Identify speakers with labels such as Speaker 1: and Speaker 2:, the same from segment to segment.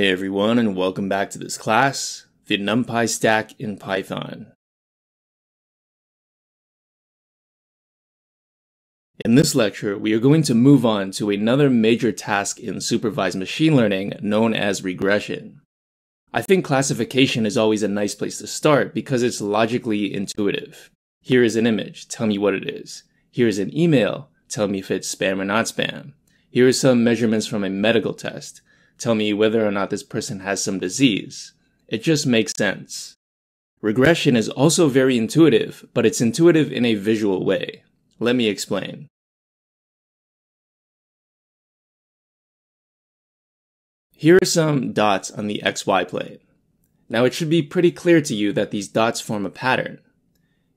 Speaker 1: Hey everyone, and welcome back to this class, the NumPy stack in Python. In this lecture, we are going to move on to another major task in supervised machine learning known as regression. I think classification is always a nice place to start because it's logically intuitive. Here is an image, tell me what it is. Here is an email, tell me if it's spam or not spam. Here are some measurements from a medical test, tell me whether or not this person has some disease. It just makes sense. Regression is also very intuitive, but it's intuitive in a visual way. Let me explain. Here are some dots on the XY plane. Now it should be pretty clear to you that these dots form a pattern.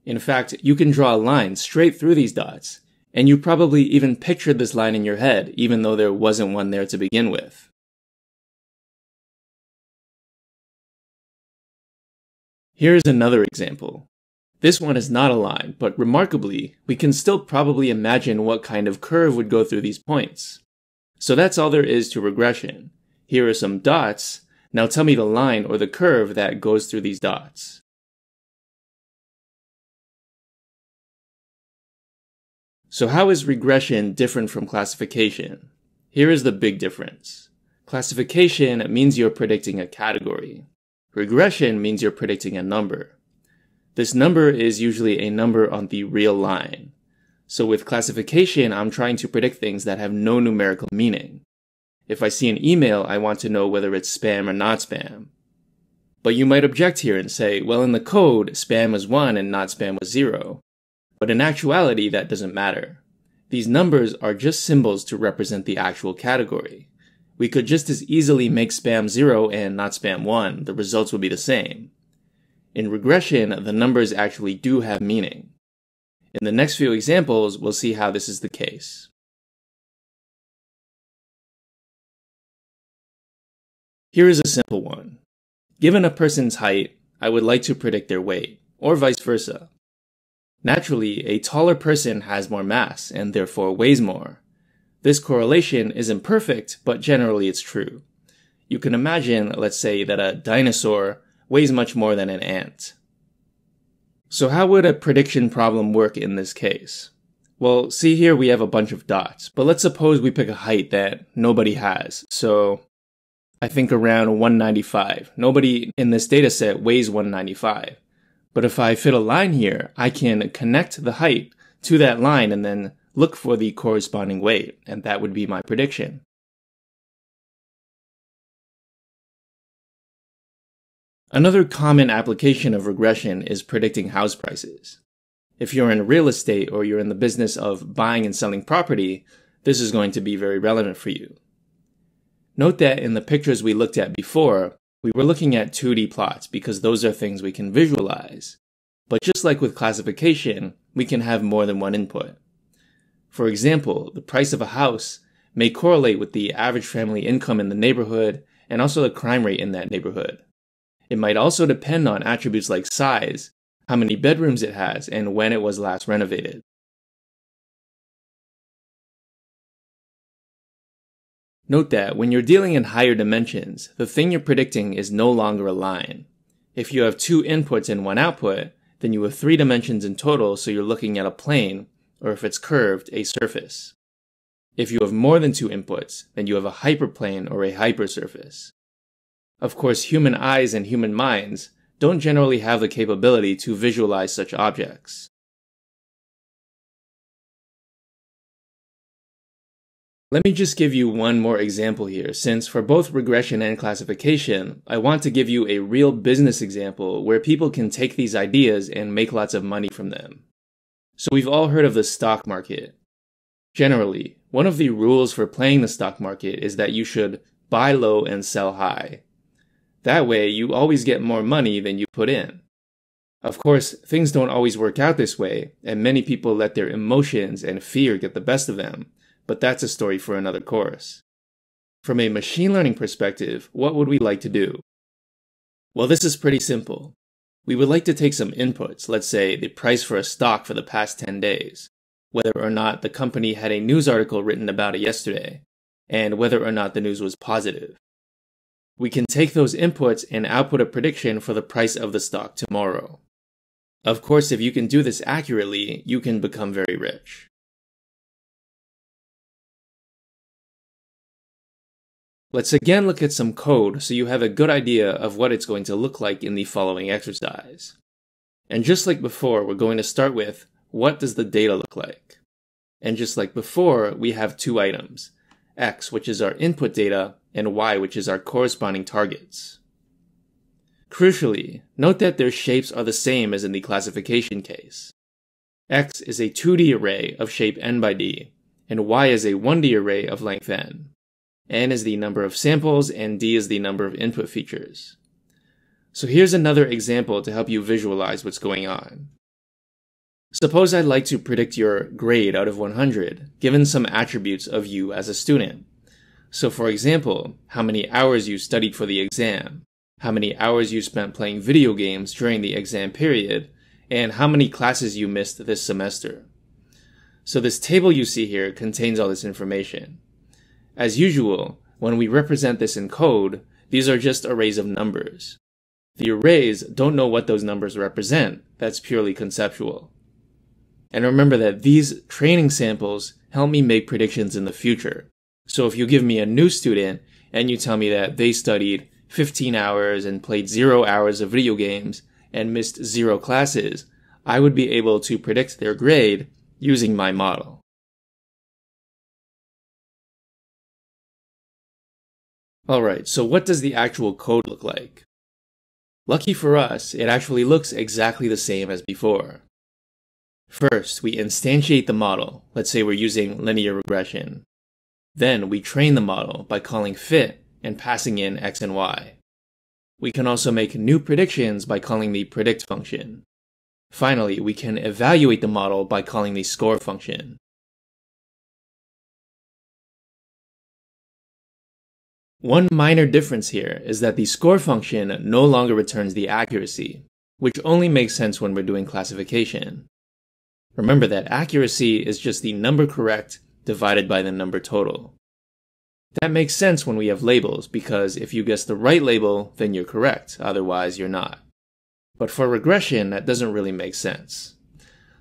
Speaker 1: In fact, you can draw a line straight through these dots, and you probably even pictured this line in your head, even though there wasn't one there to begin with. Here is another example. This one is not a line, but remarkably, we can still probably imagine what kind of curve would go through these points. So that's all there is to regression. Here are some dots. Now tell me the line or the curve that goes through these dots. So how is regression different from classification? Here is the big difference. Classification means you're predicting a category. Regression means you're predicting a number. This number is usually a number on the real line. So with classification, I'm trying to predict things that have no numerical meaning. If I see an email, I want to know whether it's spam or not spam. But you might object here and say, well, in the code, spam was 1 and not spam was 0. But in actuality, that doesn't matter. These numbers are just symbols to represent the actual category we could just as easily make spam 0 and not spam 1. The results would be the same. In regression, the numbers actually do have meaning. In the next few examples, we'll see how this is the case. Here is a simple one. Given a person's height, I would like to predict their weight, or vice versa. Naturally, a taller person has more mass and therefore weighs more. This correlation is imperfect, but generally it's true. You can imagine, let's say, that a dinosaur weighs much more than an ant. So how would a prediction problem work in this case? Well, see here we have a bunch of dots, but let's suppose we pick a height that nobody has. So I think around 195. Nobody in this data set weighs 195. But if I fit a line here, I can connect the height to that line and then look for the corresponding weight, and that would be my prediction. Another common application of regression is predicting house prices. If you're in real estate or you're in the business of buying and selling property, this is going to be very relevant for you. Note that in the pictures we looked at before, we were looking at 2D plots because those are things we can visualize. But just like with classification, we can have more than one input. For example, the price of a house may correlate with the average family income in the neighborhood and also the crime rate in that neighborhood. It might also depend on attributes like size, how many bedrooms it has, and when it was last renovated. Note that when you're dealing in higher dimensions, the thing you're predicting is no longer a line. If you have two inputs and one output, then you have three dimensions in total, so you're looking at a plane or if it's curved, a surface. If you have more than two inputs, then you have a hyperplane or a hypersurface. Of course, human eyes and human minds don't generally have the capability to visualize such objects. Let me just give you one more example here, since for both regression and classification, I want to give you a real business example where people can take these ideas and make lots of money from them. So we've all heard of the stock market. Generally, one of the rules for playing the stock market is that you should buy low and sell high. That way, you always get more money than you put in. Of course, things don't always work out this way, and many people let their emotions and fear get the best of them, but that's a story for another course. From a machine learning perspective, what would we like to do? Well, this is pretty simple. We would like to take some inputs, let's say the price for a stock for the past 10 days, whether or not the company had a news article written about it yesterday, and whether or not the news was positive. We can take those inputs and output a prediction for the price of the stock tomorrow. Of course, if you can do this accurately, you can become very rich. Let's again look at some code so you have a good idea of what it's going to look like in the following exercise. And just like before, we're going to start with, what does the data look like? And just like before, we have two items, x, which is our input data, and y, which is our corresponding targets. Crucially, note that their shapes are the same as in the classification case. x is a 2D array of shape n by d, and y is a 1D array of length n. n is the number of samples, and d is the number of input features. So here's another example to help you visualize what's going on. Suppose I'd like to predict your grade out of 100, given some attributes of you as a student. So for example, how many hours you studied for the exam, how many hours you spent playing video games during the exam period, and how many classes you missed this semester. So this table you see here contains all this information. As usual, when we represent this in code, these are just arrays of numbers. The arrays don't know what those numbers represent, that's purely conceptual. And remember that these training samples help me make predictions in the future. So if you give me a new student and you tell me that they studied 15 hours and played zero hours of video games and missed zero classes, I would be able to predict their grade using my model. Alright, so what does the actual code look like? Lucky for us, it actually looks exactly the same as before. First, we instantiate the model. Let's say we're using linear regression. Then we train the model by calling fit and passing in x and y. We can also make new predictions by calling the predict function. Finally, we can evaluate the model by calling the score function. One minor difference here is that the score function no longer returns the accuracy, which only makes sense when we're doing classification. Remember that accuracy is just the number correct divided by the number total. That makes sense when we have labels because if you guess the right label, then you're correct, otherwise you're not. But for regression, that doesn't really make sense.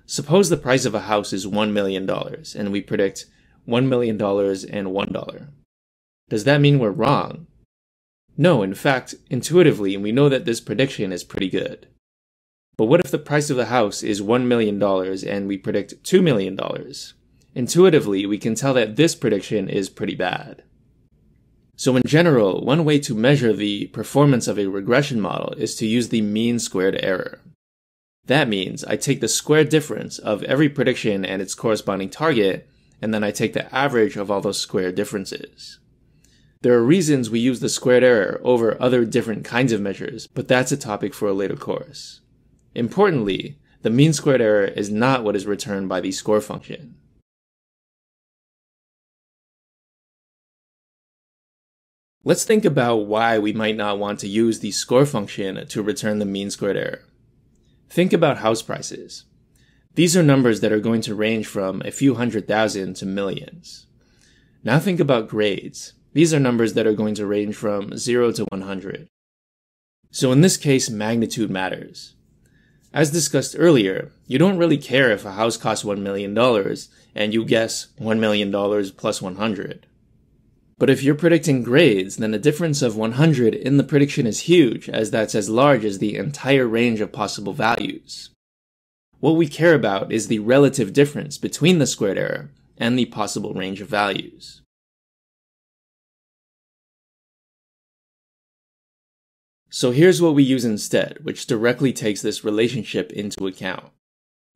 Speaker 1: Suppose the price of a house is $1 million and we predict $1 million and $1. Does that mean we're wrong? No, in fact, intuitively, we know that this prediction is pretty good. But what if the price of the house is $1 million and we predict $2 million? Intuitively, we can tell that this prediction is pretty bad. So in general, one way to measure the performance of a regression model is to use the mean squared error. That means I take the square difference of every prediction and its corresponding target, and then I take the average of all those square differences. There are reasons we use the squared error over other different kinds of measures, but that's a topic for a later course. Importantly, the mean squared error is not what is returned by the score function. Let's think about why we might not want to use the score function to return the mean squared error. Think about house prices. These are numbers that are going to range from a few hundred thousand to millions. Now think about grades. These are numbers that are going to range from 0 to 100. So in this case, magnitude matters. As discussed earlier, you don't really care if a house costs $1 million and you guess $1 million plus 100. But if you're predicting grades, then the difference of 100 in the prediction is huge, as that's as large as the entire range of possible values. What we care about is the relative difference between the squared error and the possible range of values. So here's what we use instead, which directly takes this relationship into account.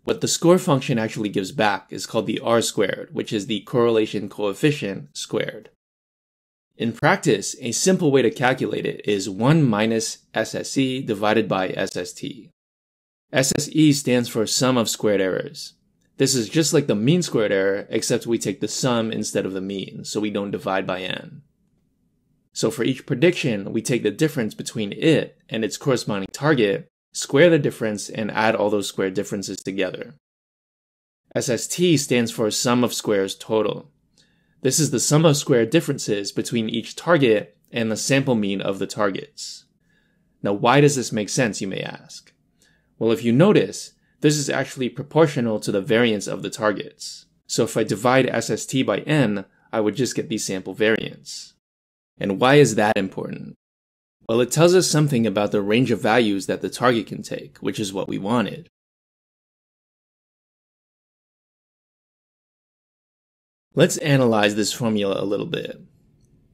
Speaker 1: What the score function actually gives back is called the R squared, which is the correlation coefficient squared. In practice, a simple way to calculate it is 1 minus SSE divided by SST. SSE stands for sum of squared errors. This is just like the mean squared error, except we take the sum instead of the mean, so we don't divide by n. So for each prediction, we take the difference between it and its corresponding target, square the difference, and add all those square differences together. SST stands for sum of squares total. This is the sum of square differences between each target and the sample mean of the targets. Now, why does this make sense, you may ask? Well, if you notice, this is actually proportional to the variance of the targets. So if I divide SST by n, I would just get the sample variance. And why is that important? Well, it tells us something about the range of values that the target can take, which is what we wanted. Let's analyze this formula a little bit.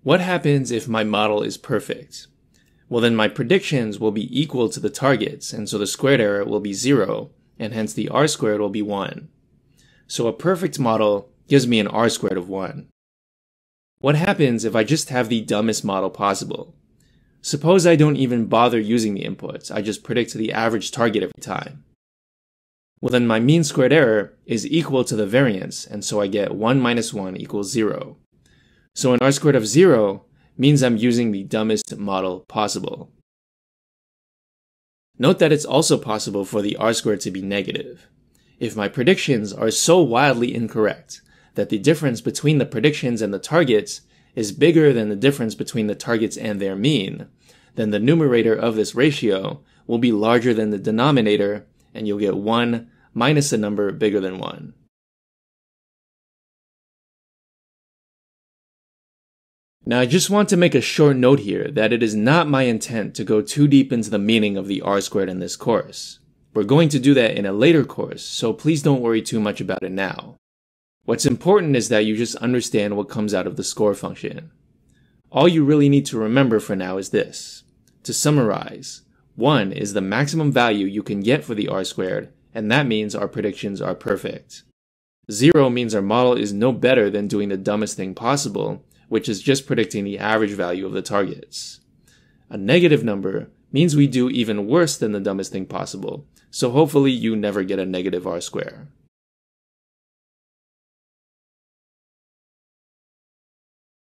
Speaker 1: What happens if my model is perfect? Well, then my predictions will be equal to the targets, and so the squared error will be zero, and hence the r squared will be one. So a perfect model gives me an r squared of one. What happens if I just have the dumbest model possible? Suppose I don't even bother using the inputs, I just predict the average target every time. Well then my mean squared error is equal to the variance, and so I get 1 minus 1 equals 0. So an r squared of 0 means I'm using the dumbest model possible. Note that it's also possible for the r squared to be negative. If my predictions are so wildly incorrect, that the difference between the predictions and the targets is bigger than the difference between the targets and their mean, then the numerator of this ratio will be larger than the denominator and you'll get 1 minus a number bigger than 1. Now I just want to make a short note here that it is not my intent to go too deep into the meaning of the r squared in this course. We're going to do that in a later course, so please don't worry too much about it now. What's important is that you just understand what comes out of the score function. All you really need to remember for now is this. To summarize, 1 is the maximum value you can get for the r squared, and that means our predictions are perfect. 0 means our model is no better than doing the dumbest thing possible, which is just predicting the average value of the targets. A negative number means we do even worse than the dumbest thing possible, so hopefully you never get a negative r square.